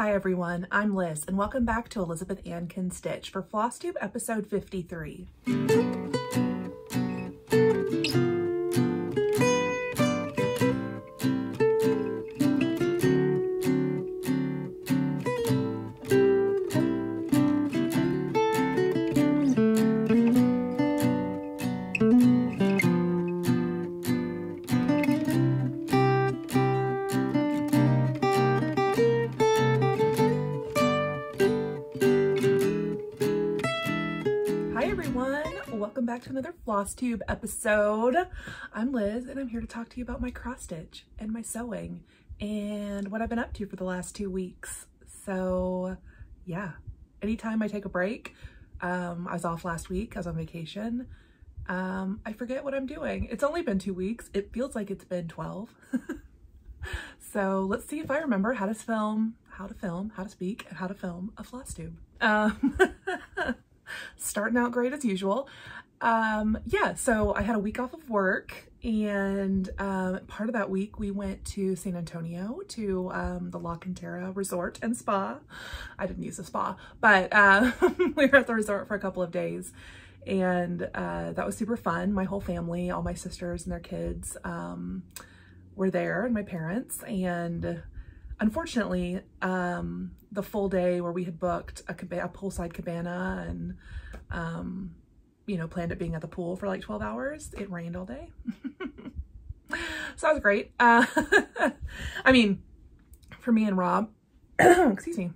Hi everyone, I'm Liz and welcome back to Elizabeth Ann Stitch for Floss Tube episode 53. Back to another floss tube episode. I'm Liz and I'm here to talk to you about my cross stitch and my sewing and what I've been up to for the last two weeks. So yeah, anytime I take a break, um, I was off last week, I was on vacation, um, I forget what I'm doing. It's only been two weeks. It feels like it's been 12. so let's see if I remember how to film, how to film, how to speak, and how to film a floss tube. Um, starting out great as usual. Um, yeah, so I had a week off of work and um, part of that week we went to San Antonio to um, the La Cantera Resort and Spa. I didn't use a spa, but uh, we were at the resort for a couple of days and uh, that was super fun. My whole family, all my sisters and their kids um, were there and my parents and unfortunately, um, the full day where we had booked a, a poolside cabana and, um, you know, planned it being at the pool for like 12 hours, it rained all day. so that was great. Uh, I mean, for me and Rob, excuse me,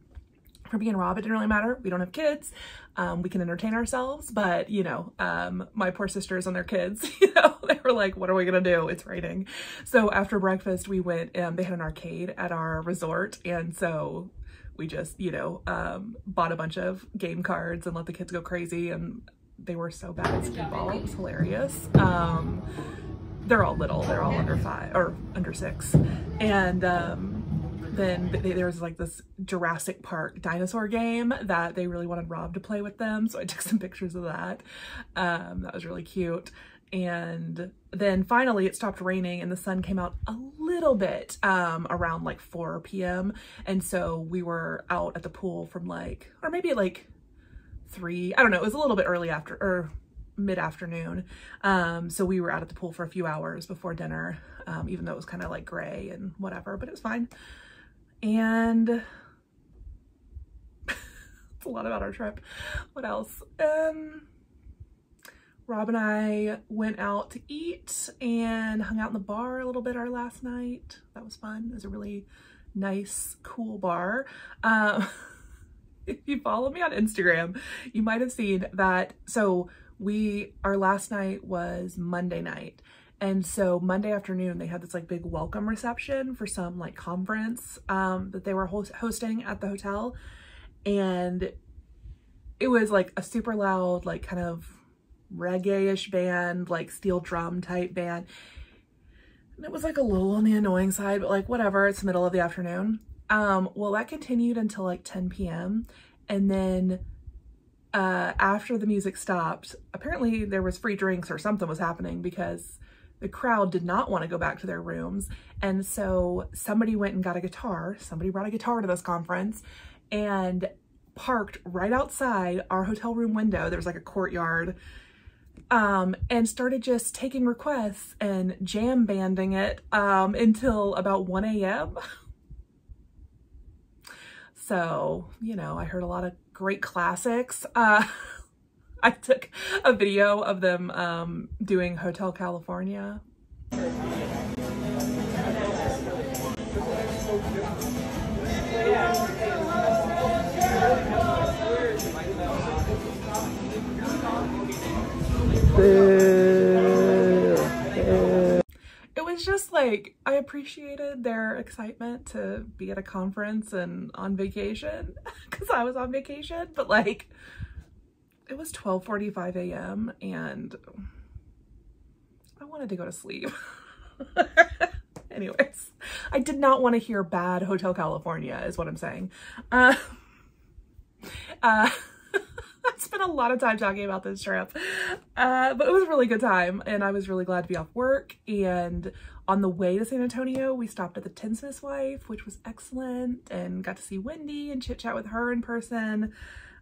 for me and Rob, it didn't really matter. We don't have kids. Um, we can entertain ourselves, but you know, um, my poor sisters and their kids, you know, they were like, what are we going to do? It's raining. So after breakfast, we went, um, they had an arcade at our resort. And so we just, you know, um, bought a bunch of game cards and let the kids go crazy. And they were so bad at speedball. It was hilarious. Um, they're all little. They're all under five or under six. And, um, then there was like this Jurassic Park dinosaur game that they really wanted Rob to play with them. So I took some pictures of that. Um, that was really cute. And then finally it stopped raining and the sun came out a little bit um, around like 4 p.m. And so we were out at the pool from like, or maybe like three, I don't know, it was a little bit early after, or mid-afternoon. Um, so we were out at the pool for a few hours before dinner, um, even though it was kind of like gray and whatever, but it was fine. And it's a lot about our trip. What else? Um, Rob and I went out to eat and hung out in the bar a little bit our last night. That was fun. It was a really nice, cool bar. Um, if you follow me on Instagram, you might have seen that. So we, our last night was Monday night and so Monday afternoon, they had this like big welcome reception for some like conference um, that they were host hosting at the hotel. And it was like a super loud, like kind of reggae-ish band, like steel drum type band. And it was like a little on the annoying side, but like whatever, it's the middle of the afternoon. Um, well, that continued until like 10 p.m. And then uh, after the music stopped, apparently there was free drinks or something was happening because the crowd did not want to go back to their rooms. And so somebody went and got a guitar. Somebody brought a guitar to this conference and parked right outside our hotel room window. There was like a courtyard um, and started just taking requests and jam banding it um, until about 1 a.m. So, you know, I heard a lot of great classics. Uh, I took a video of them um, doing Hotel California. It was just like, I appreciated their excitement to be at a conference and on vacation because I was on vacation, but like, it was 12.45 a.m. and I wanted to go to sleep. Anyways, I did not want to hear bad Hotel California is what I'm saying. Uh, uh, that's a lot of time talking about this trip, uh, but it was a really good time and I was really glad to be off work. And on the way to San Antonio, we stopped at the Tinsmith's wife, which was excellent and got to see Wendy and chit chat with her in person.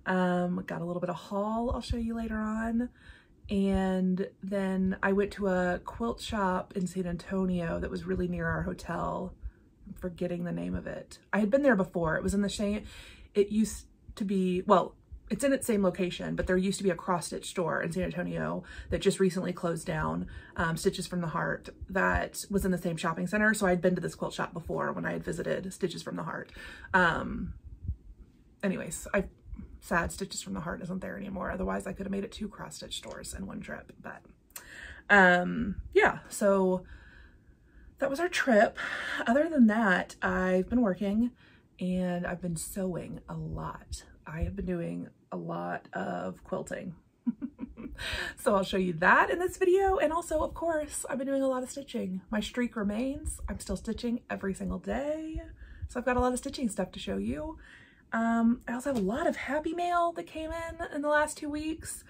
Um, got a little bit of haul I'll show you later on. And then I went to a quilt shop in San Antonio that was really near our hotel. I'm forgetting the name of it. I had been there before. It was in the same, it used to be, well, it's in its same location, but there used to be a cross stitch store in San Antonio that just recently closed down, um, Stitches from the Heart, that was in the same shopping center. So I'd been to this quilt shop before when I had visited Stitches from the Heart. Um, anyways, I sad Stitches from the Heart isn't there anymore. Otherwise I could have made it two cross stitch stores in one trip, but um, yeah, so that was our trip. Other than that, I've been working and I've been sewing a lot. I have been doing a lot of quilting. so I'll show you that in this video. And also, of course, I've been doing a lot of stitching. My streak remains. I'm still stitching every single day. So I've got a lot of stitching stuff to show you. Um, I also have a lot of happy mail that came in in the last two weeks.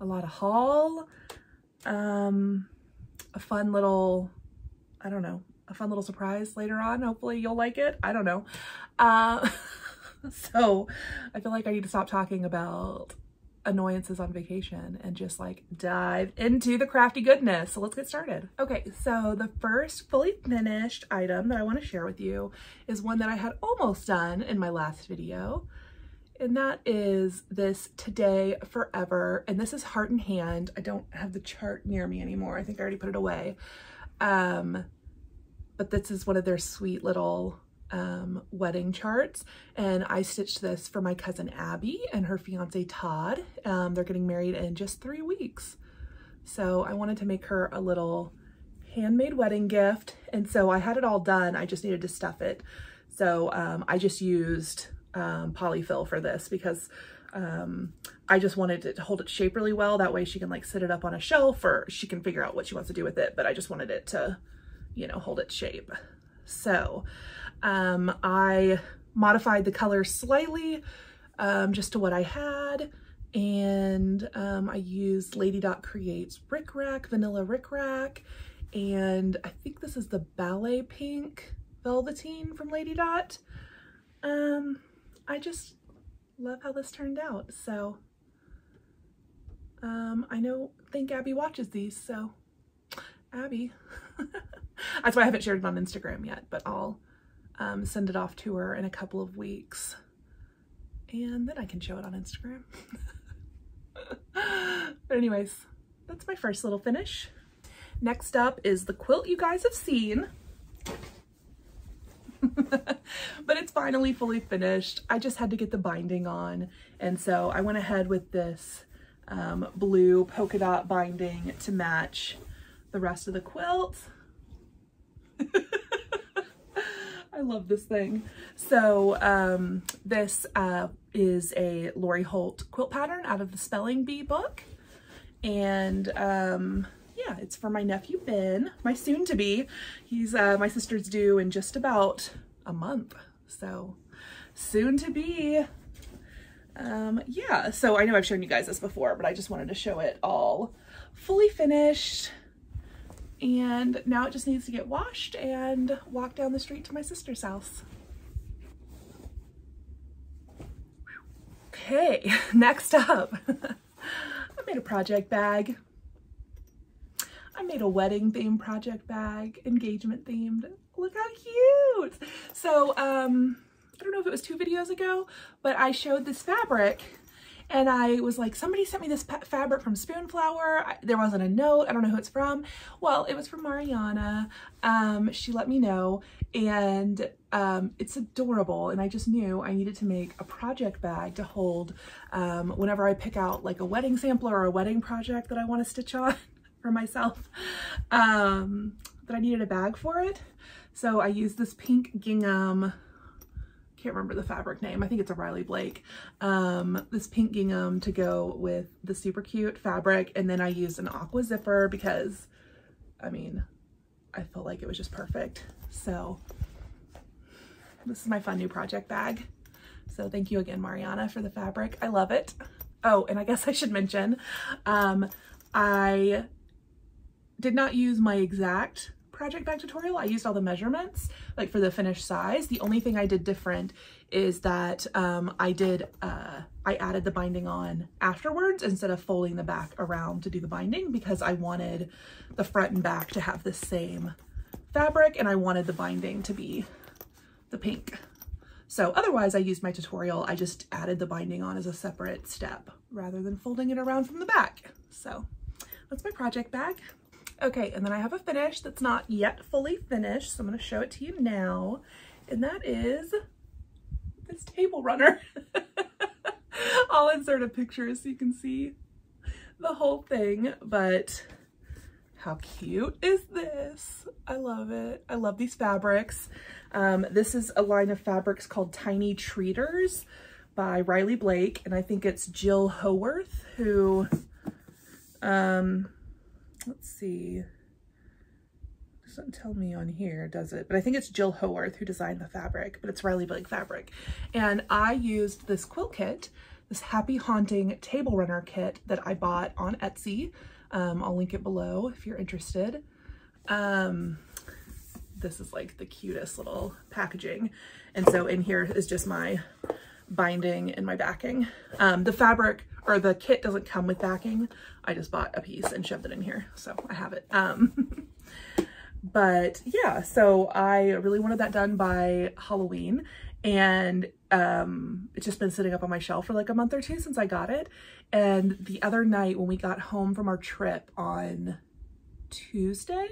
A lot of haul. Um, a fun little, I don't know, a fun little surprise later on. Hopefully you'll like it. I don't know. Uh, so I feel like I need to stop talking about annoyances on vacation and just like dive into the crafty goodness. So let's get started. Okay, so the first fully finished item that I want to share with you is one that I had almost done in my last video. And that is this Today Forever. And this is Heart in Hand. I don't have the chart near me anymore. I think I already put it away. Um, but this is one of their sweet little um, wedding charts and I stitched this for my cousin Abby and her fiance Todd. Um, they're getting married in just three weeks. So I wanted to make her a little handmade wedding gift. And so I had it all done. I just needed to stuff it. So um, I just used um, polyfill for this because um, I just wanted it to hold its shape really well. That way she can like sit it up on a shelf or she can figure out what she wants to do with it. But I just wanted it to, you know, hold its shape. So um, I modified the color slightly um, just to what I had. And um, I used Lady Dot Creates Rick Rack, Vanilla Rick Rack. And I think this is the Ballet Pink Velveteen from Lady Dot. Um, I just love how this turned out. So um, I know, think Abby watches these, so Abby. That's why I haven't shared it on Instagram yet, but I'll um, send it off to her in a couple of weeks. And then I can show it on Instagram. but anyways, that's my first little finish. Next up is the quilt you guys have seen. but it's finally fully finished. I just had to get the binding on. And so I went ahead with this um, blue polka dot binding to match the rest of the quilt. I love this thing. So um, this uh, is a Lori Holt quilt pattern out of the Spelling Bee book. And um, yeah, it's for my nephew Ben, my soon-to-be. He's uh, my sister's due in just about a month. So soon-to-be. Um, yeah, so I know I've shown you guys this before, but I just wanted to show it all fully finished and now it just needs to get washed and walk down the street to my sister's house. Okay, next up, I made a project bag. I made a wedding themed project bag, engagement themed. Look how cute. So, um, I don't know if it was two videos ago, but I showed this fabric and I was like, somebody sent me this fabric from Spoonflower. I, there wasn't a note. I don't know who it's from. Well, it was from Mariana. Um, she let me know and um, it's adorable. And I just knew I needed to make a project bag to hold um, whenever I pick out like a wedding sampler or a wedding project that I want to stitch on for myself, um, that I needed a bag for it. So I used this pink gingham can't remember the fabric name. I think it's a Riley Blake. Um, this pink gingham to go with the super cute fabric. And then I used an aqua zipper because, I mean, I felt like it was just perfect. So this is my fun new project bag. So thank you again, Mariana, for the fabric. I love it. Oh, and I guess I should mention, um, I did not use my exact project bag tutorial. I used all the measurements like for the finished size. The only thing I did different is that um, I did, uh, I added the binding on afterwards instead of folding the back around to do the binding because I wanted the front and back to have the same fabric and I wanted the binding to be the pink. So otherwise I used my tutorial, I just added the binding on as a separate step rather than folding it around from the back. So that's my project bag. Okay, and then I have a finish that's not yet fully finished, so I'm gonna show it to you now. And that is this table runner. I'll insert a picture so you can see the whole thing, but how cute is this? I love it. I love these fabrics. Um, this is a line of fabrics called Tiny Treaters by Riley Blake, and I think it's Jill Howarth who, um, let's see, doesn't tell me on here, does it? But I think it's Jill Howarth who designed the fabric, but it's Riley Blake fabric. And I used this quilt kit, this Happy Haunting Table Runner kit that I bought on Etsy um, I'll link it below if you're interested. Um, this is like the cutest little packaging. And so in here is just my binding and my backing. Um, the fabric or the kit doesn't come with backing. I just bought a piece and shoved it in here. So I have it. Um, but yeah, so I really wanted that done by Halloween and um, it's just been sitting up on my shelf for like a month or two since I got it. And the other night when we got home from our trip on Tuesday,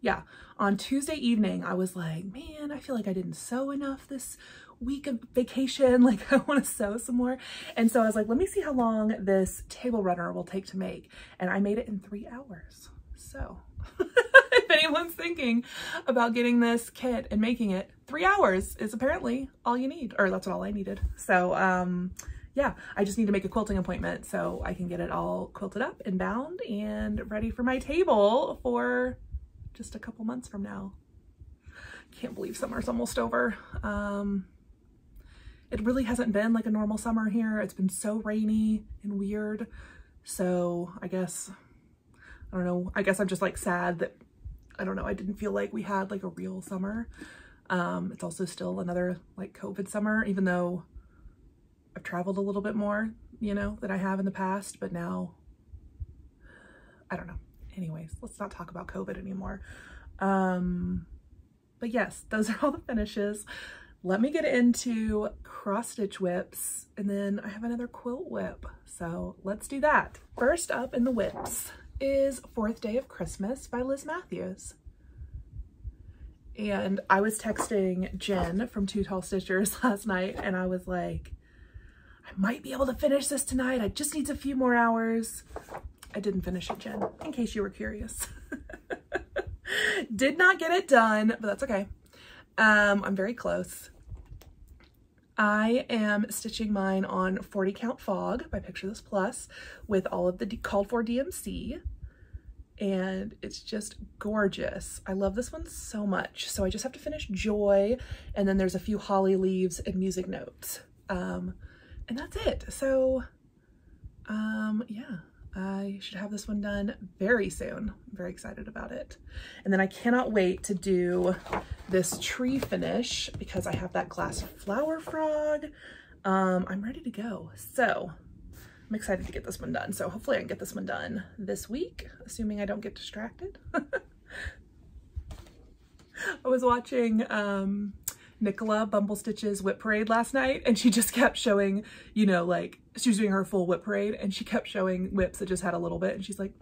yeah, on Tuesday evening, I was like, man, I feel like I didn't sew enough this week of vacation. Like I want to sew some more. And so I was like, let me see how long this table runner will take to make. And I made it in three hours. So if anyone's thinking about getting this kit and making it, three hours is apparently all you need, or that's all I needed. So um, yeah, I just need to make a quilting appointment so I can get it all quilted up and bound and ready for my table for just a couple months from now. Can't believe summer's almost over. Um, it really hasn't been like a normal summer here. It's been so rainy and weird. So I guess, I don't know, I guess I'm just like sad that, I don't know, I didn't feel like we had like a real summer. Um, it's also still another like COVID summer, even though I've traveled a little bit more, you know, than I have in the past, but now, I don't know. Anyways, let's not talk about COVID anymore. Um, but yes, those are all the finishes. Let me get into cross stitch whips and then I have another quilt whip. So let's do that. First up in the whips is Fourth Day of Christmas by Liz Matthews. And I was texting Jen from Two Tall Stitchers last night and I was like, I might be able to finish this tonight. I just need a few more hours. I didn't finish it, Jen, in case you were curious. Did not get it done, but that's okay. Um, I'm very close. I am stitching mine on 40 Count Fog by Picture This Plus with all of the called for DMC and it's just gorgeous. I love this one so much. So I just have to finish Joy and then there's a few holly leaves and music notes. Um, and that's it. So um, yeah, I should have this one done very soon. I'm very excited about it. And then I cannot wait to do this tree finish because I have that glass flower frog. Um, I'm ready to go. So I'm excited to get this one done. So hopefully I can get this one done this week, assuming I don't get distracted. I was watching um, Nicola Bumblestitch's whip parade last night and she just kept showing, you know, like she was doing her full whip parade and she kept showing whips that just had a little bit and she's like,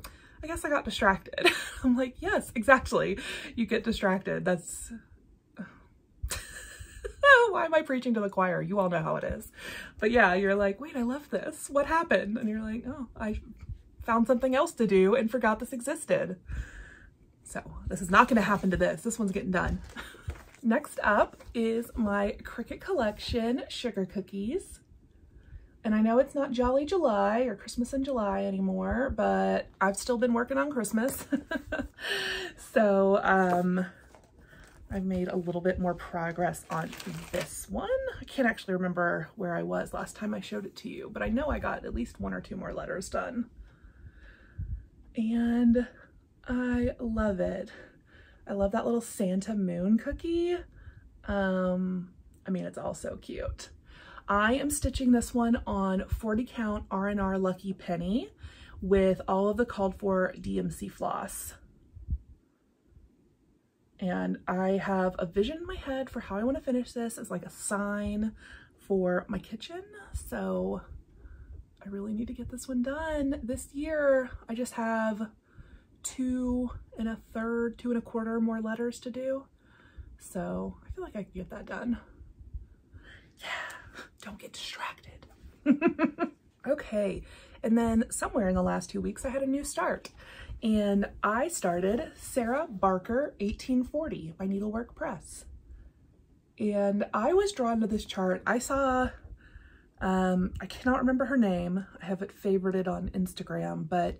I guess I got distracted. I'm like, yes, exactly. You get distracted. That's, why am I preaching to the choir? You all know how it is. But yeah, you're like, wait, I love this. What happened? And you're like, oh, I found something else to do and forgot this existed. So this is not going to happen to this. This one's getting done. Next up is my Cricket Collection Sugar Cookies. And I know it's not Jolly July or Christmas in July anymore, but I've still been working on Christmas. so um, I've made a little bit more progress on this one. I can't actually remember where I was last time I showed it to you, but I know I got at least one or two more letters done. And I love it. I love that little Santa moon cookie. Um, I mean, it's all so cute. I am stitching this one on 40 count R&R Lucky Penny with all of the called for DMC floss and I have a vision in my head for how I want to finish this as like a sign for my kitchen. So I really need to get this one done this year. I just have two and a third, two and a quarter more letters to do. So I feel like I can get that done. Yeah, don't get distracted. okay, and then somewhere in the last two weeks, I had a new start and I started Sarah Barker 1840 by Needlework Press. And I was drawn to this chart. I saw, um, I cannot remember her name. I have it favorited on Instagram, but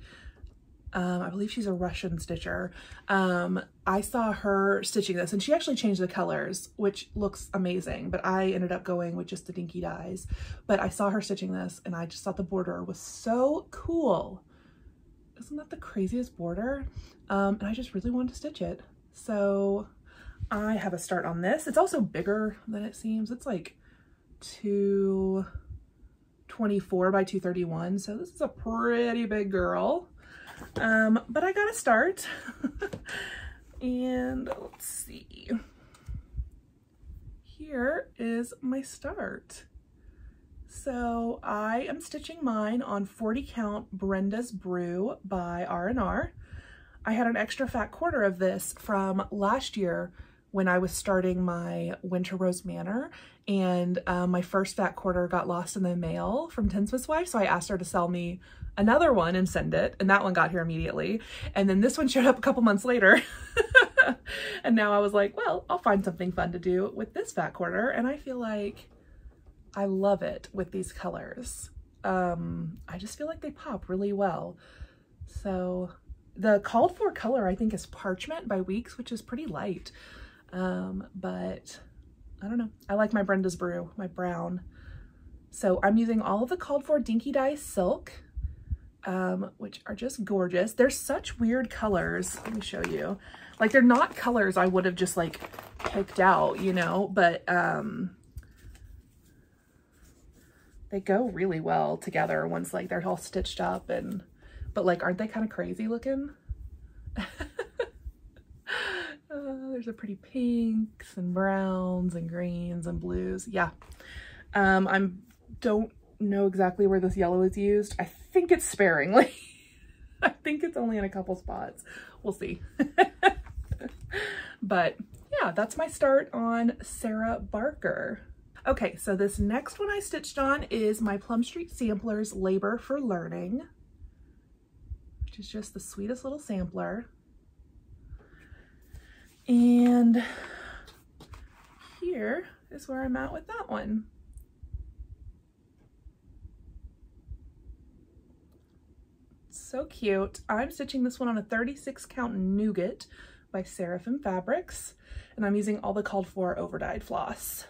um, I believe she's a Russian stitcher. Um, I saw her stitching this and she actually changed the colors, which looks amazing, but I ended up going with just the dinky dyes. But I saw her stitching this and I just thought the border was so cool isn't that the craziest border? Um, and I just really wanted to stitch it. So I have a start on this. It's also bigger than it seems. It's like 224 by 231. So this is a pretty big girl. Um, but I gotta start. and let's see. Here is my start. So I am stitching mine on 40 count Brenda's Brew by R&R. I had an extra fat quarter of this from last year when I was starting my Winter Rose Manor and um, my first fat quarter got lost in the mail from Tinsmith's Wife. So I asked her to sell me another one and send it. And that one got here immediately. And then this one showed up a couple months later. and now I was like, well, I'll find something fun to do with this fat quarter. And I feel like I love it with these colors. Um, I just feel like they pop really well. So the called for color I think is Parchment by Weeks, which is pretty light. Um, but I don't know. I like my Brenda's Brew, my brown. So I'm using all of the called for Dinky Dye Silk, um, which are just gorgeous. They're such weird colors. Let me show you. Like they're not colors I would have just like picked out, you know, but um, they go really well together once like they're all stitched up and, but like, aren't they kind of crazy looking? uh, there's a pretty pinks and browns and greens and blues. Yeah. Um, I'm, don't know exactly where this yellow is used. I think it's sparingly. I think it's only in a couple spots. We'll see. but yeah, that's my start on Sarah Barker. Okay, so this next one I stitched on is my Plum Street Samplers Labor for Learning, which is just the sweetest little sampler. And here is where I'm at with that one. So cute. I'm stitching this one on a 36 count Nougat by Seraphim Fabrics, and I'm using all the called for overdyed floss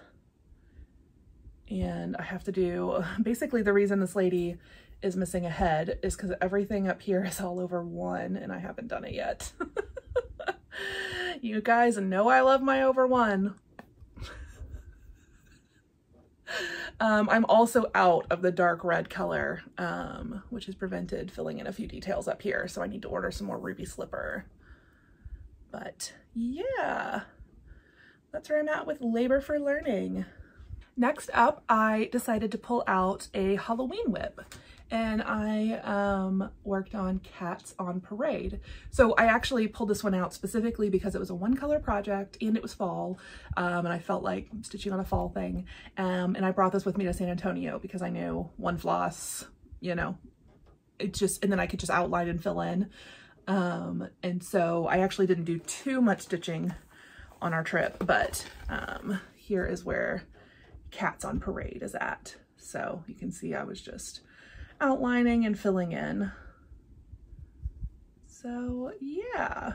and I have to do, basically the reason this lady is missing a head is because everything up here is all over one and I haven't done it yet. you guys know I love my over one. Um, I'm also out of the dark red color, um, which has prevented filling in a few details up here. So I need to order some more ruby slipper. But yeah, that's where I'm at with labor for learning. Next up, I decided to pull out a Halloween WIP and I um, worked on Cats on Parade. So I actually pulled this one out specifically because it was a one color project and it was fall um, and I felt like stitching on a fall thing. Um, and I brought this with me to San Antonio because I knew one floss, you know, it just, and then I could just outline and fill in. Um, and so I actually didn't do too much stitching on our trip, but um, here is where Cats on Parade is at. So you can see I was just outlining and filling in. So yeah,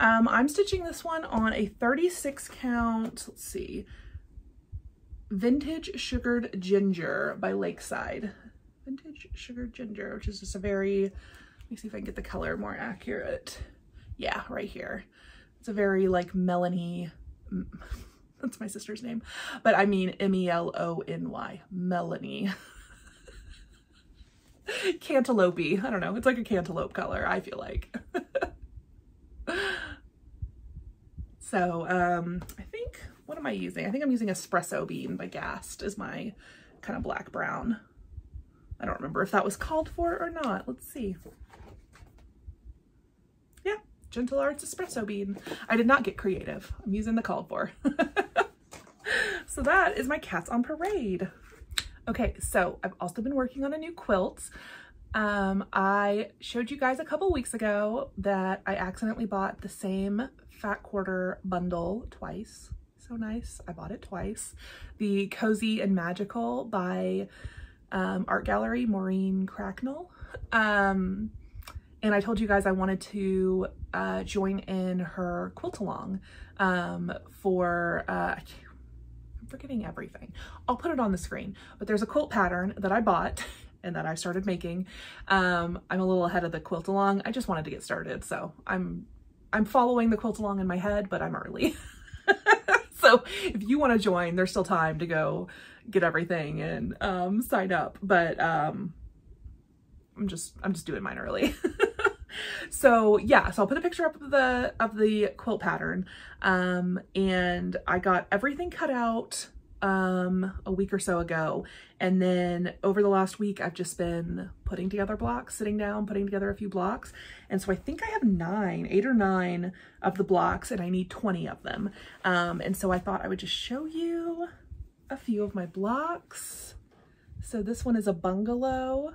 Um, I'm stitching this one on a 36 count, let's see, Vintage Sugared Ginger by Lakeside. Vintage Sugared Ginger, which is just a very, let me see if I can get the color more accurate. Yeah, right here. It's a very like melony, that's my sister's name, but I mean M-E-L-O-N-Y, Melanie. cantaloupe I don't know. It's like a cantaloupe color, I feel like. so um, I think, what am I using? I think I'm using Espresso Bean by Gast as my kind of black brown. I don't remember if that was called for or not. Let's see. Yeah, Gentle Arts Espresso Bean. I did not get creative. I'm using the called for. so that is my Cats on Parade. Okay, so I've also been working on a new quilt. Um, I showed you guys a couple weeks ago that I accidentally bought the same fat quarter bundle twice. So nice. I bought it twice. The Cozy and Magical by um, Art Gallery, Maureen Cracknell. Um, and I told you guys I wanted to uh, join in her quilt along um, for, uh, forgetting everything. I'll put it on the screen, but there's a quilt pattern that I bought and that I started making. Um, I'm a little ahead of the quilt along. I just wanted to get started. So I'm, I'm following the quilt along in my head, but I'm early. so if you want to join, there's still time to go get everything and um, sign up. But um, I'm just, I'm just doing mine early. so yeah, so I'll put a picture up of the, of the quilt pattern. Um, and I got everything cut out um, a week or so ago. And then over the last week, I've just been putting together blocks, sitting down, putting together a few blocks. And so I think I have nine, eight or nine of the blocks and I need 20 of them. Um, and so I thought I would just show you a few of my blocks. So this one is a bungalow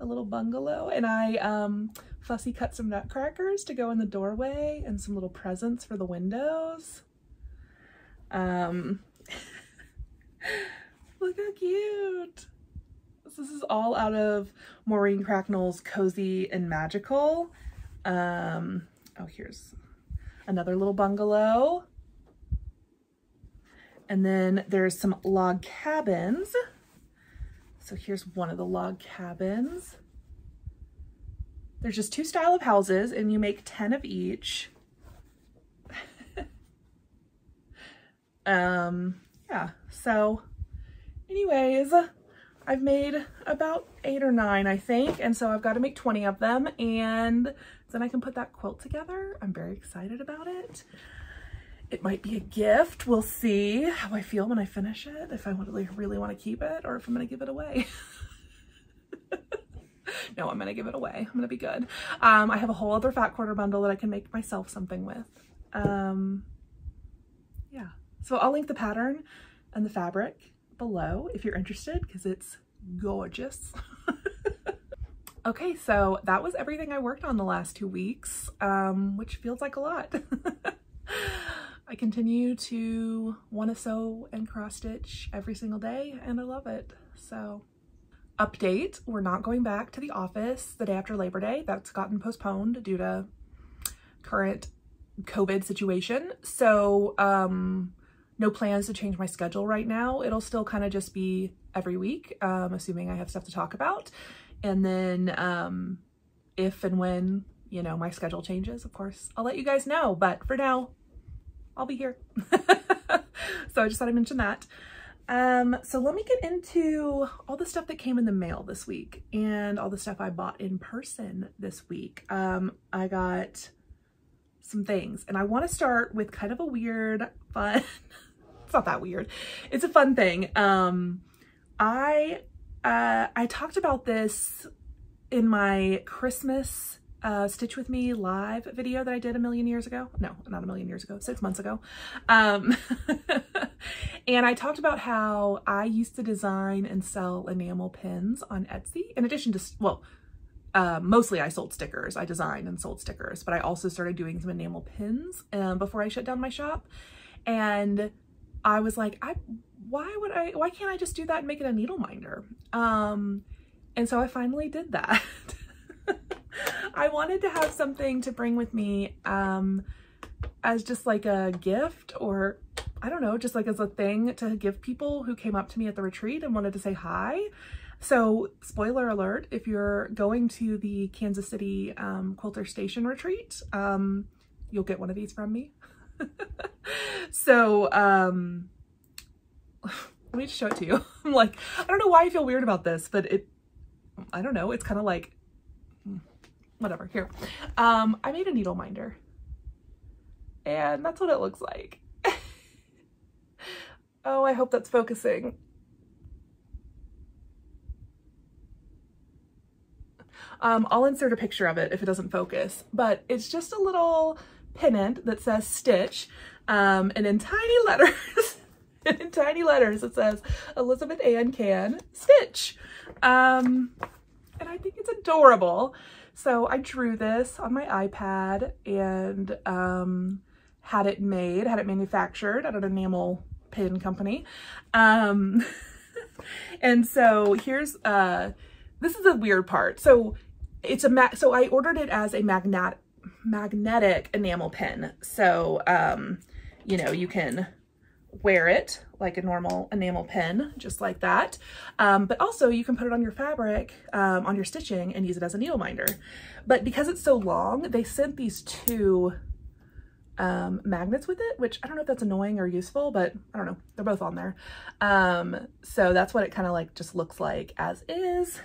a little bungalow and I um, fussy cut some nutcrackers to go in the doorway and some little presents for the windows. Um, look how cute. This is all out of Maureen Cracknell's Cozy and Magical. Um, oh, here's another little bungalow. And then there's some log cabins. So here's one of the log cabins. There's just two style of houses and you make 10 of each. um, yeah, so anyways, I've made about eight or nine, I think. And so I've got to make 20 of them and then I can put that quilt together. I'm very excited about it. It might be a gift. We'll see how I feel when I finish it, if I really, really want to keep it or if I'm going to give it away. no, I'm going to give it away. I'm going to be good. Um, I have a whole other fat quarter bundle that I can make myself something with. Um, yeah, so I'll link the pattern and the fabric below if you're interested because it's gorgeous. okay, so that was everything I worked on the last two weeks, um, which feels like a lot. I continue to want to sew and cross stitch every single day and I love it. So update, we're not going back to the office the day after Labor Day. That's gotten postponed due to current COVID situation. So um, no plans to change my schedule right now. It'll still kind of just be every week, um, assuming I have stuff to talk about. And then um, if and when, you know, my schedule changes, of course, I'll let you guys know. But for now, I'll be here. so I just thought I'd mention that. Um, so let me get into all the stuff that came in the mail this week and all the stuff I bought in person this week. Um, I got some things and I want to start with kind of a weird, fun, it's not that weird. It's a fun thing. Um, I, uh, I talked about this in my Christmas uh, Stitch With Me live video that I did a million years ago. No, not a million years ago, six months ago. Um, and I talked about how I used to design and sell enamel pins on Etsy in addition to, well, uh, mostly I sold stickers. I designed and sold stickers, but I also started doing some enamel pins um, before I shut down my shop. And I was like, I, why would I, why can't I just do that and make it a needle minder? Um, and so I finally did that. I wanted to have something to bring with me um, as just like a gift or I don't know, just like as a thing to give people who came up to me at the retreat and wanted to say hi. So spoiler alert, if you're going to the Kansas City um, Quilter Station retreat, um, you'll get one of these from me. so um, let me just show it to you. I'm like, I don't know why I feel weird about this, but it, I don't know. It's kind of like, whatever. Here. Um, I made a needle minder and that's what it looks like. oh, I hope that's focusing. Um, I'll insert a picture of it if it doesn't focus, but it's just a little pennant that says Stitch, um, and in tiny letters, in tiny letters it says Elizabeth Ann Can Stitch. Um, and I think it's adorable. So I drew this on my iPad and um, had it made, had it manufactured at an enamel pin company. Um, and so here's, uh, this is the weird part. So it's a, so I ordered it as a magnet magnetic enamel pin. So, um, you know, you can wear it like a normal enamel pin, just like that. Um, but also you can put it on your fabric, um, on your stitching and use it as a needle minder. But because it's so long, they sent these two um, magnets with it, which I don't know if that's annoying or useful, but I don't know. They're both on there. Um, so that's what it kind of like just looks like as is.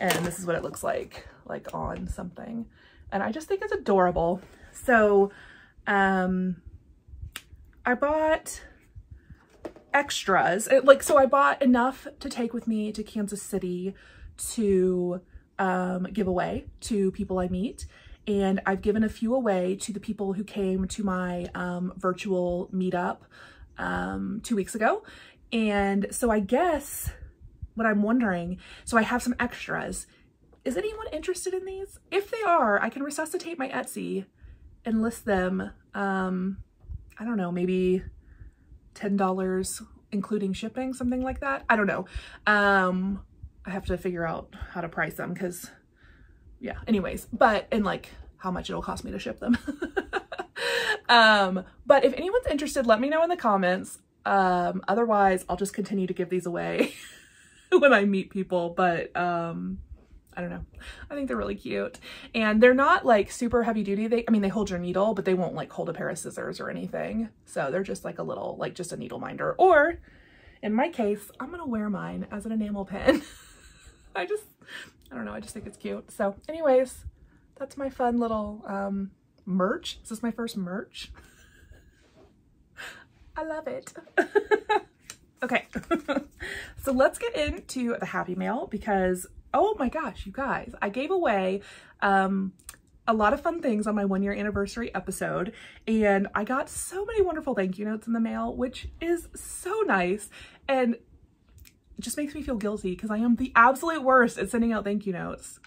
And this is what it looks like, like on something. And I just think it's adorable. So um, I bought extras. It, like, so I bought enough to take with me to Kansas City to um, give away to people I meet and I've given a few away to the people who came to my um, virtual meetup um, two weeks ago. And so I guess what I'm wondering, so I have some extras. Is anyone interested in these? If they are, I can resuscitate my Etsy and list them, um, I don't know, maybe $10 including shipping, something like that. I don't know. Um, I have to figure out how to price them because yeah, anyways, but, and like how much it'll cost me to ship them. um, but if anyone's interested, let me know in the comments. Um, otherwise I'll just continue to give these away when I meet people, but, um, I don't know. I think they're really cute. And they're not like super heavy duty. They, I mean, they hold your needle, but they won't like hold a pair of scissors or anything. So they're just like a little, like just a needle minder. Or in my case, I'm going to wear mine as an enamel pin. I just, I don't know. I just think it's cute. So anyways, that's my fun little um, merch. This is my first merch. I love it. okay, so let's get into the Happy Mail because, oh my gosh, you guys, I gave away um, a lot of fun things on my one year anniversary episode and I got so many wonderful thank you notes in the mail, which is so nice. And it just makes me feel guilty because I am the absolute worst at sending out thank you notes.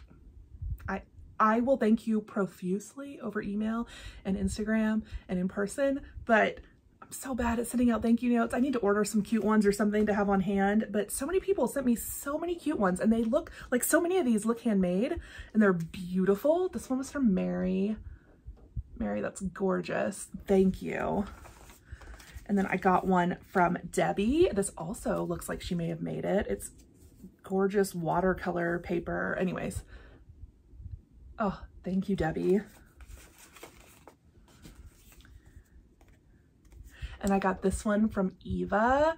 I I will thank you profusely over email and Instagram and in person, but I'm so bad at sending out thank you notes. I need to order some cute ones or something to have on hand, but so many people sent me so many cute ones and they look like so many of these look handmade and they're beautiful. This one was from Mary. Mary, that's gorgeous. Thank you. And then I got one from Debbie. This also looks like she may have made it. It's gorgeous watercolor paper. Anyways. Oh, thank you, Debbie. And I got this one from Eva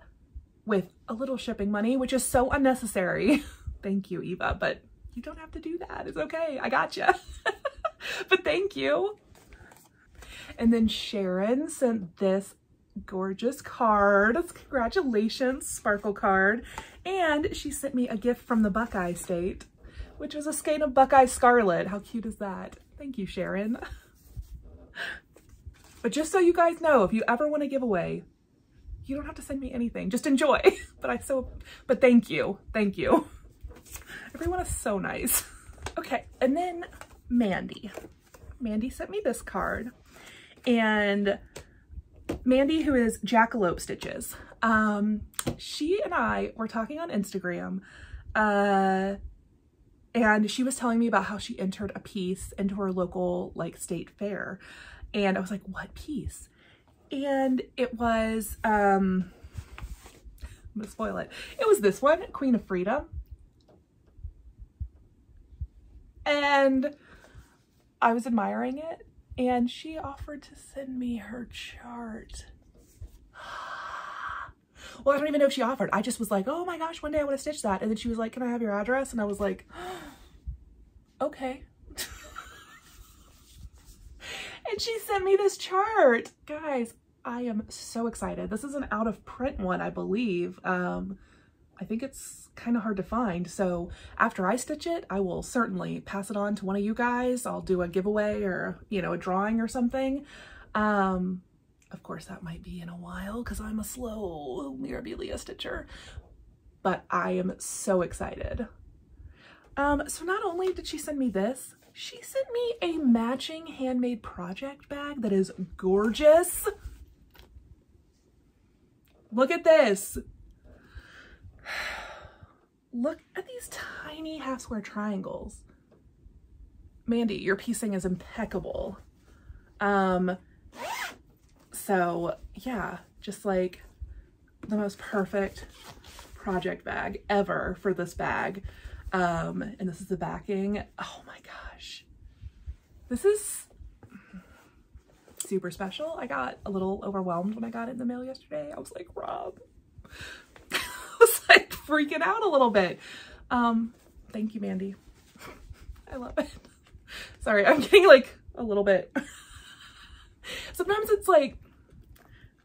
with a little shipping money, which is so unnecessary. thank you, Eva, but you don't have to do that. It's okay. I got gotcha. you. but thank you. And then Sharon sent this gorgeous card. Congratulations, sparkle card. And she sent me a gift from the Buckeye State, which was a skein of Buckeye Scarlet. How cute is that? Thank you, Sharon. but just so you guys know, if you ever want to give away, you don't have to send me anything. Just enjoy. but I so, but thank you. Thank you. Everyone is so nice. Okay, and then Mandy. Mandy sent me this card and Mandy, who is Jackalope Stitches, um, she and I were talking on Instagram, uh, and she was telling me about how she entered a piece into her local like state fair. And I was like, what piece? And it was, um, I'm gonna spoil it. It was this one, Queen of Freedom. And I was admiring it and she offered to send me her chart. well, I don't even know if she offered. I just was like, oh my gosh, one day I want to stitch that. And then she was like, can I have your address? And I was like, okay. And she sent me this chart. Guys, I am so excited. This is an out of print one, I believe. Um, I think it's kind of hard to find. So after I stitch it, I will certainly pass it on to one of you guys. I'll do a giveaway or, you know, a drawing or something. Um, of course, that might be in a while because I'm a slow Mirabilia stitcher, but I am so excited. Um, so not only did she send me this, she sent me a matching handmade project bag that is gorgeous. Look at this. Look at these tiny half square triangles. Mandy, your piecing is impeccable. Um, so yeah, just like the most perfect project bag ever for this bag. Um, and this is the backing. Oh my gosh. This is super special. I got a little overwhelmed when I got it in the mail yesterday. I was like, Rob, I was like freaking out a little bit. Um, thank you, Mandy. I love it. Sorry, I'm getting like a little bit. Sometimes it's like,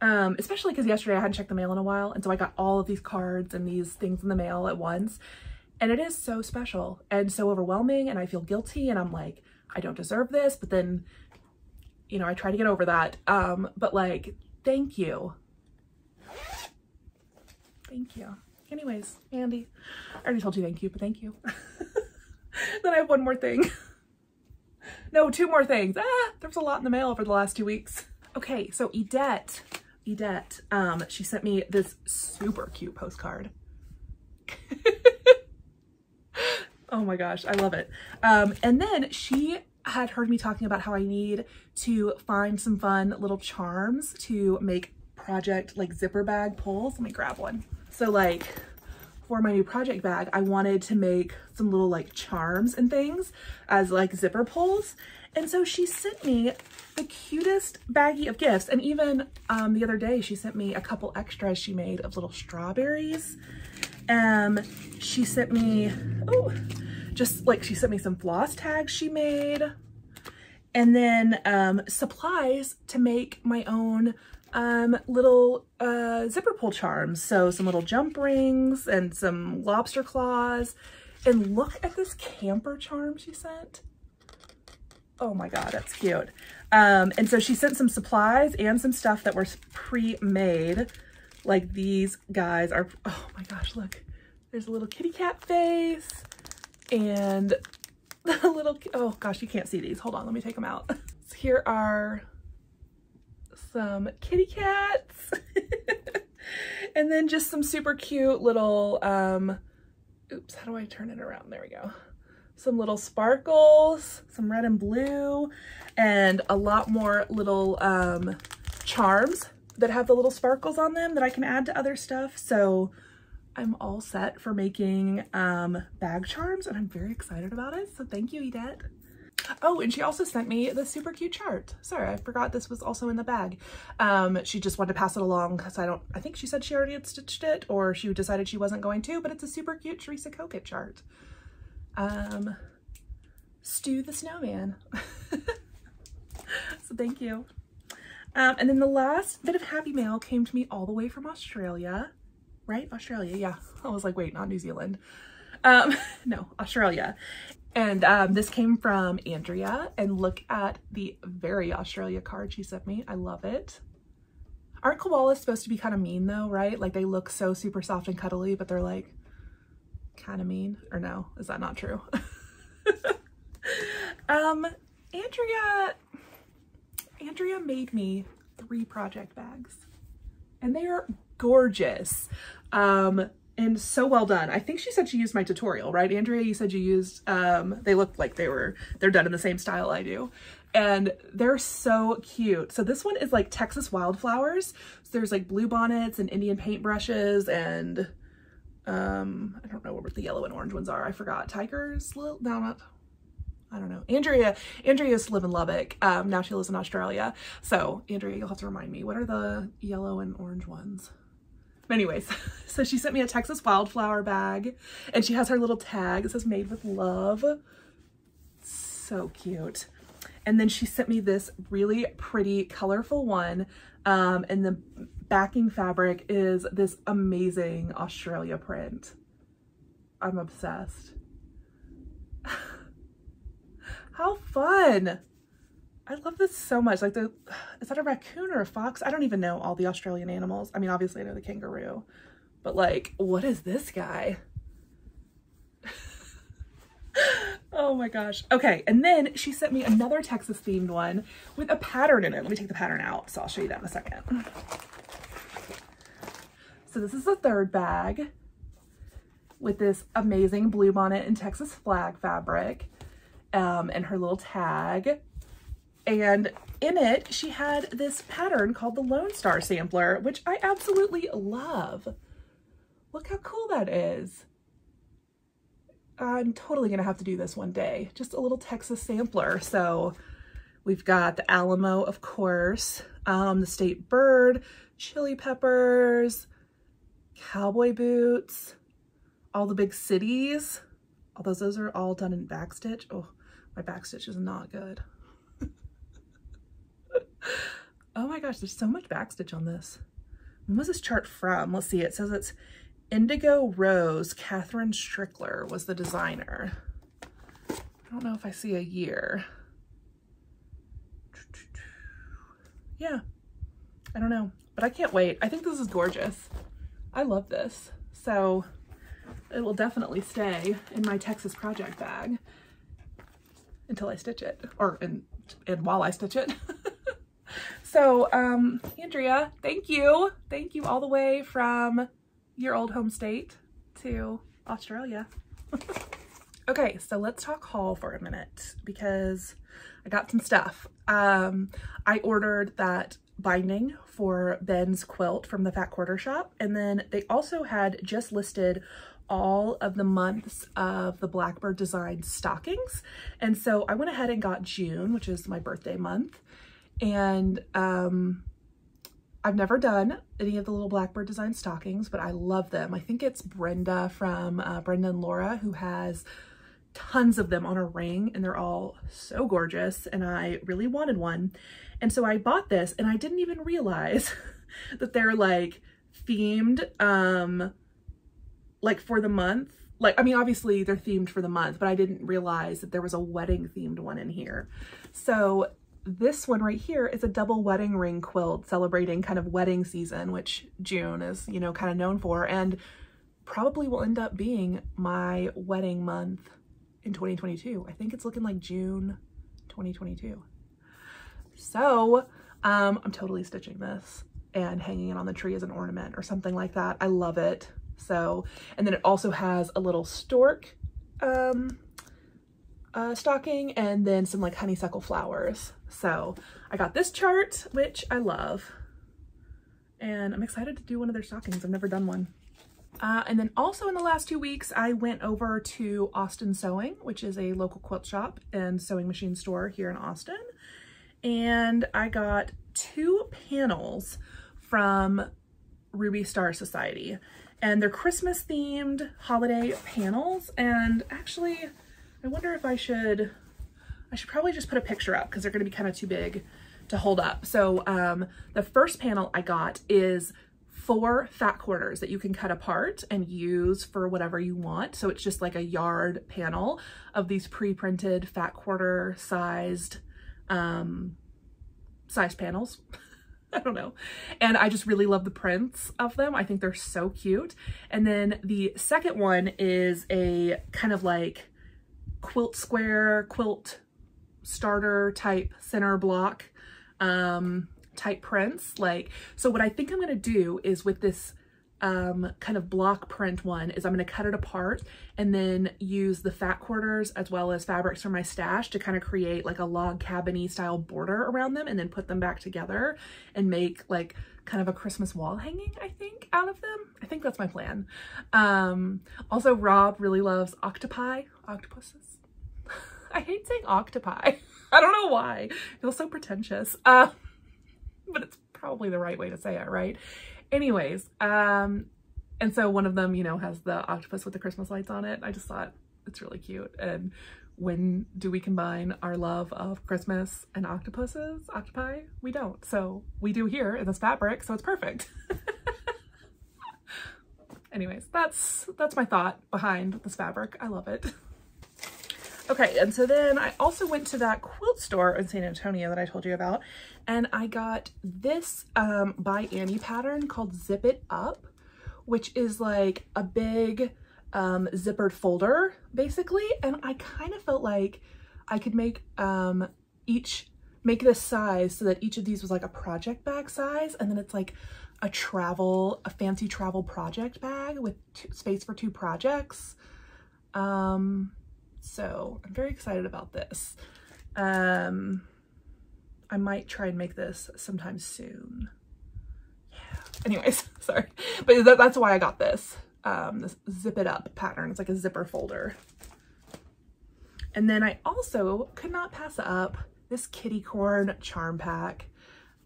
um, especially because yesterday I hadn't checked the mail in a while. And so I got all of these cards and these things in the mail at once. And it is so special and so overwhelming. And I feel guilty and I'm like, I don't deserve this. But then, you know, I try to get over that. Um, but like, thank you. Thank you. Anyways, Andy, I already told you thank you, but thank you. then I have one more thing. no, two more things. Ah, there was a lot in the mail over the last two weeks. Okay, so Edette, Edette, um, she sent me this super cute postcard. oh my gosh, I love it. Um, and then she had heard me talking about how I need to find some fun little charms to make project like zipper bag pulls. Let me grab one. So like for my new project bag, I wanted to make some little like charms and things as like zipper pulls. And so she sent me the cutest baggie of gifts. And even um, the other day, she sent me a couple extras she made of little strawberries. Um, she sent me, oh, just like she sent me some floss tags she made. And then um, supplies to make my own um, little uh, zipper pull charms. So some little jump rings and some lobster claws. And look at this camper charm she sent. Oh my God, that's cute. Um, and so she sent some supplies and some stuff that were pre-made. Like these guys are, oh my gosh, look. There's a little kitty cat face and a little, oh gosh, you can't see these. Hold on, let me take them out. So here are some kitty cats. and then just some super cute little, um, oops, how do I turn it around? There we go. Some little sparkles, some red and blue, and a lot more little um, charms that have the little sparkles on them that I can add to other stuff. So I'm all set for making um, bag charms and I'm very excited about it. So thank you, Edette. Oh, and she also sent me the super cute chart. Sorry, I forgot this was also in the bag. Um, she just wanted to pass it along because I don't, I think she said she already had stitched it or she decided she wasn't going to, but it's a super cute Teresa Kogut chart. Um, Stu the Snowman. so thank you. Um, and then the last bit of happy mail came to me all the way from Australia, right? Australia, yeah. I was like, wait, not New Zealand. Um, no, Australia. And um, this came from Andrea and look at the very Australia card she sent me. I love it. Aren't koalas supposed to be kind of mean though, right? Like they look so super soft and cuddly, but they're like kind of mean or no, is that not true? um, Andrea, Andrea made me three project bags and they are gorgeous. Um, and so well done. I think she said she used my tutorial, right? Andrea, you said you used, um, they look like they were, they're done in the same style I do. And they're so cute. So this one is like Texas wildflowers. So there's like blue bonnets and Indian paintbrushes and um, I don't know what the yellow and orange ones are. I forgot. Tigers? No, not, I don't know. Andrea, Andrea used to live in Lubbock. Um, now she lives in Australia. So Andrea, you'll have to remind me. What are the yellow and orange ones? But anyways, so she sent me a Texas wildflower bag and she has her little tag. It says made with love. So cute. And then she sent me this really pretty, colorful one. Um, and the backing fabric is this amazing Australia print. I'm obsessed. How fun. I love this so much. Like the, is that a raccoon or a fox? I don't even know all the Australian animals. I mean, obviously I know the kangaroo, but like, what is this guy? oh my gosh. Okay. And then she sent me another Texas themed one with a pattern in it. Let me take the pattern out. So I'll show you that in a second. So this is the third bag with this amazing blue bonnet and Texas flag fabric um, and her little tag. And in it, she had this pattern called the Lone Star Sampler, which I absolutely love. Look how cool that is. I'm totally gonna have to do this one day. Just a little Texas sampler. So we've got the Alamo, of course, um, the state bird, chili peppers, cowboy boots, all the big cities. Although those are all done in backstitch. Oh, my backstitch is not good. oh my gosh, there's so much backstitch on this. When was this chart from? Let's see, it says it's Indigo Rose, Catherine Strickler was the designer. I don't know if I see a year. Yeah, I don't know, but I can't wait. I think this is gorgeous. I love this. So it will definitely stay in my Texas project bag until I stitch it or and, and while I stitch it. so um, Andrea, thank you. Thank you all the way from your old home state to Australia. okay, so let's talk haul for a minute because I got some stuff. Um, I ordered that binding for Ben's quilt from the Fat Quarter Shop. And then they also had just listed all of the months of the Blackbird Design stockings. And so I went ahead and got June, which is my birthday month. And um, I've never done any of the little Blackbird Design stockings, but I love them. I think it's Brenda from uh, Brenda and Laura who has tons of them on her ring and they're all so gorgeous and I really wanted one. And so I bought this and I didn't even realize that they're like themed um like for the month. Like, I mean, obviously they're themed for the month, but I didn't realize that there was a wedding themed one in here. So this one right here is a double wedding ring quilt celebrating kind of wedding season, which June is, you know, kind of known for, and probably will end up being my wedding month in 2022. I think it's looking like June 2022. So um, I'm totally stitching this and hanging it on the tree as an ornament or something like that. I love it. So, and then it also has a little stork um, uh, stocking and then some like honeysuckle flowers. So I got this chart, which I love. And I'm excited to do one of their stockings. I've never done one. Uh, and then also in the last two weeks, I went over to Austin Sewing, which is a local quilt shop and sewing machine store here in Austin. And I got two panels from Ruby Star Society and they're Christmas themed holiday panels. And actually, I wonder if I should, I should probably just put a picture up because they're gonna be kind of too big to hold up. So um, the first panel I got is four fat quarters that you can cut apart and use for whatever you want. So it's just like a yard panel of these pre-printed fat quarter sized um, size panels. I don't know. And I just really love the prints of them. I think they're so cute. And then the second one is a kind of like quilt square, quilt starter type center block um, type prints. Like, so what I think I'm going to do is with this um, kind of block print one is I'm going to cut it apart and then use the fat quarters as well as fabrics from my stash to kind of create like a log cabiny style border around them and then put them back together and make like kind of a Christmas wall hanging, I think, out of them. I think that's my plan. Um, also, Rob really loves octopi, octopuses. I hate saying octopi. I don't know why. It feels so pretentious. Uh, but it's probably the right way to say it, right? Anyways, um, and so one of them, you know, has the octopus with the Christmas lights on it. I just thought it's really cute. And when do we combine our love of Christmas and octopuses, octopi? We don't. So we do here in this fabric, so it's perfect. Anyways, that's that's my thought behind this fabric. I love it. Okay, and so then I also went to that quilt store in San Antonio that I told you about, and I got this um, by Annie pattern called Zip It Up, which is like a big um, zippered folder, basically, and I kind of felt like I could make um, each, make this size so that each of these was like a project bag size, and then it's like a travel, a fancy travel project bag with two, space for two projects. Um, so I'm very excited about this. Um, I might try and make this sometime soon. Yeah. Anyways, sorry. But that, that's why I got this. Um, this zip it up pattern. It's like a zipper folder. And then I also could not pass up this kitty corn charm pack.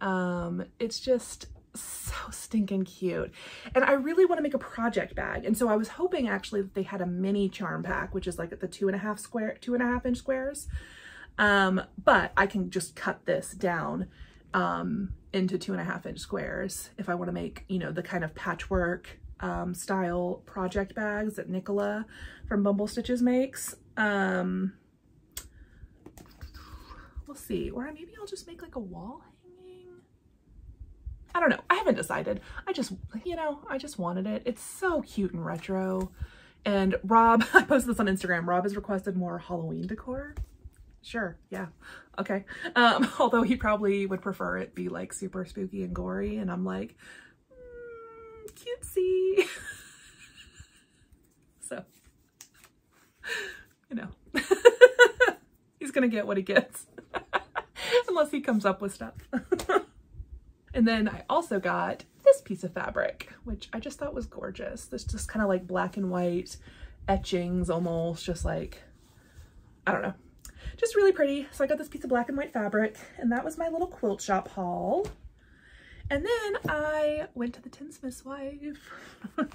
Um, it's just so stinking cute. And I really want to make a project bag. And so I was hoping actually that they had a mini charm pack, which is like at the two and a half square, two and a half inch squares. Um, but I can just cut this down um, into two and a half inch squares if I want to make, you know, the kind of patchwork um, style project bags that Nicola from Bumble Stitches makes. Um, we'll see. Or maybe I'll just make like a wall I don't know. I haven't decided. I just, you know, I just wanted it. It's so cute and retro. And Rob, I posted this on Instagram. Rob has requested more Halloween decor. Sure. Yeah. Okay. Um, although he probably would prefer it be like super spooky and gory. And I'm like, mm, cutesy. so, you know, he's going to get what he gets unless he comes up with stuff. And then I also got this piece of fabric, which I just thought was gorgeous. This just kind of like black and white etchings almost, just like, I don't know, just really pretty. So I got this piece of black and white fabric and that was my little quilt shop haul. And then I went to the Tinsmith's wife and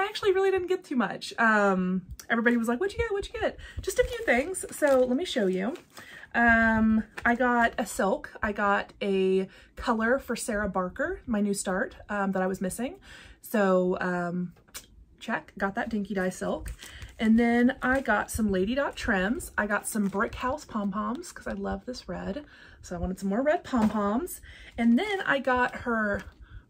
I actually really didn't get too much. Um, everybody was like, what'd you get? What'd you get? Just a few things. So let me show you. Um, I got a silk. I got a color for Sarah Barker, my new start, um, that I was missing. So, um, check, got that Dinky Dye silk. And then I got some Lady Dot trims. I got some Brick House pom-poms because I love this red. So I wanted some more red pom-poms. And then I got her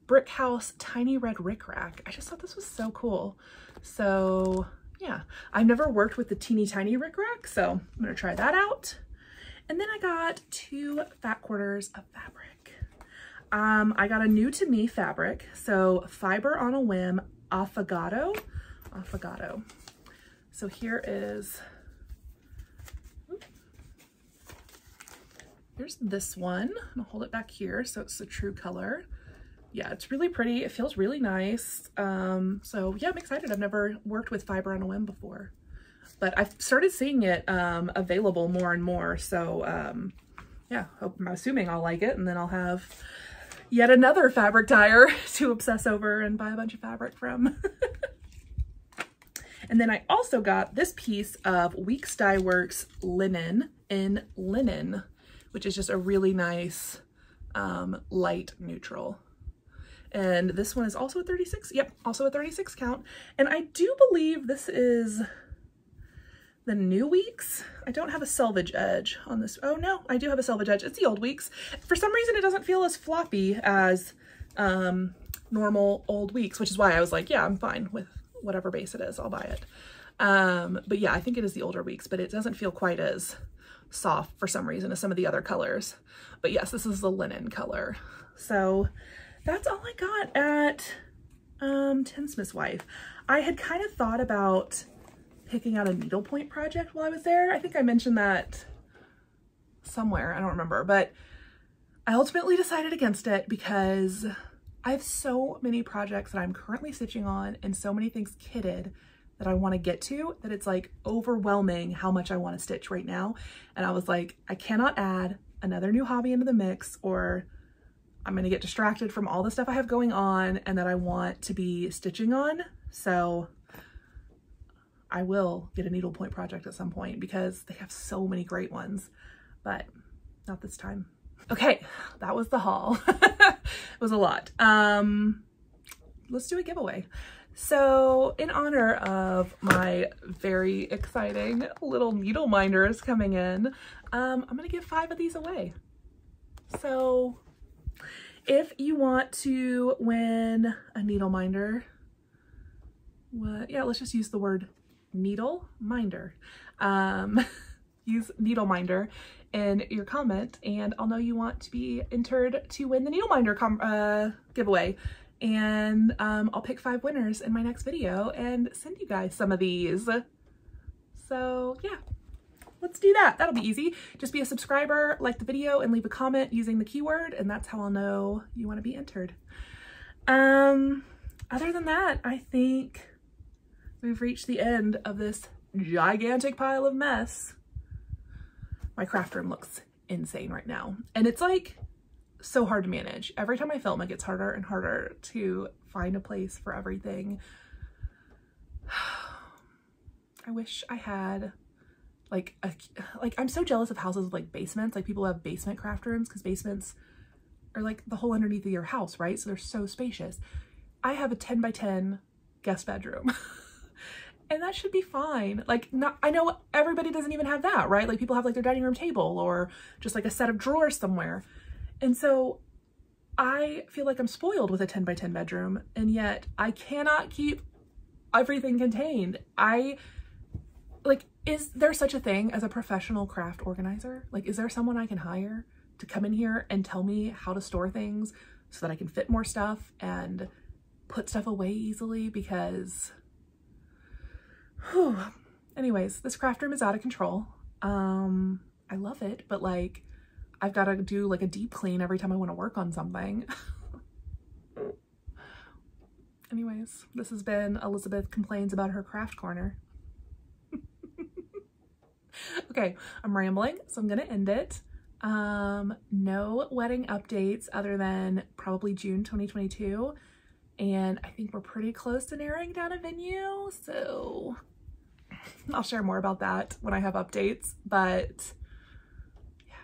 Brick House Tiny Red Rick Rack. I just thought this was so cool. So yeah, I've never worked with the teeny tiny Rick Rack, so I'm gonna try that out. And then I got two fat quarters of fabric. Um, I got a new to me fabric. So Fiber on a Whim Affogato. Affogato. So here is, here's this one. I'll hold it back here so it's the true color. Yeah, it's really pretty. It feels really nice. Um, so yeah, I'm excited. I've never worked with Fiber on a Whim before but I've started seeing it um, available more and more. So um, yeah, I'm assuming I'll like it and then I'll have yet another fabric tire to obsess over and buy a bunch of fabric from. and then I also got this piece of Weeks Dye Works linen in linen, which is just a really nice um, light neutral. And this one is also a 36, yep, also a 36 count. And I do believe this is the new weeks. I don't have a selvage edge on this. Oh no, I do have a selvage edge. It's the old weeks. For some reason, it doesn't feel as floppy as um, normal old weeks, which is why I was like, yeah, I'm fine with whatever base it is. I'll buy it. Um, but yeah, I think it is the older weeks, but it doesn't feel quite as soft for some reason as some of the other colors. But yes, this is the linen color. So that's all I got at Um, Tinsmith's wife. I had kind of thought about picking out a needlepoint project while I was there. I think I mentioned that somewhere, I don't remember, but I ultimately decided against it because I have so many projects that I'm currently stitching on and so many things kitted that I want to get to that it's like overwhelming how much I want to stitch right now. And I was like, I cannot add another new hobby into the mix or I'm going to get distracted from all the stuff I have going on and that I want to be stitching on. So I will get a needlepoint project at some point because they have so many great ones, but not this time. Okay, that was the haul. it was a lot. Um, let's do a giveaway. So in honor of my very exciting little needle minders coming in, um, I'm gonna give five of these away. So if you want to win a needle minder, what, yeah, let's just use the word needle minder. Um, use needle minder in your comment and I'll know you want to be entered to win the needle minder uh, giveaway and um, I'll pick five winners in my next video and send you guys some of these. So yeah, let's do that. That'll be easy. Just be a subscriber, like the video, and leave a comment using the keyword, and that's how I'll know you want to be entered. Um, other than that, I think we've reached the end of this gigantic pile of mess. My craft room looks insane right now. And it's like so hard to manage. Every time I film, it gets harder and harder to find a place for everything. I wish I had like a, like I'm so jealous of houses with like basements. Like people have basement craft rooms because basements are like the whole underneath of your house, right? So they're so spacious. I have a 10 by 10 guest bedroom. and that should be fine. Like not I know everybody doesn't even have that, right? Like people have like their dining room table or just like a set of drawers somewhere. And so I feel like I'm spoiled with a 10 by 10 bedroom and yet I cannot keep everything contained. I like is there such a thing as a professional craft organizer? Like is there someone I can hire to come in here and tell me how to store things so that I can fit more stuff and put stuff away easily because whew. anyways this craft room is out of control um I love it but like I've got to do like a deep clean every time I want to work on something. Anyways, this has been Elizabeth Complains About Her Craft Corner. okay, I'm rambling, so I'm going to end it. Um, no wedding updates other than probably June 2022. And I think we're pretty close to narrowing down a venue, so I'll share more about that when I have updates, but yeah,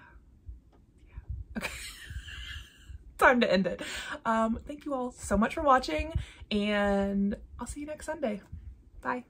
yeah, Okay. Time to end it. Um, thank you all so much for watching and I'll see you next Sunday. Bye.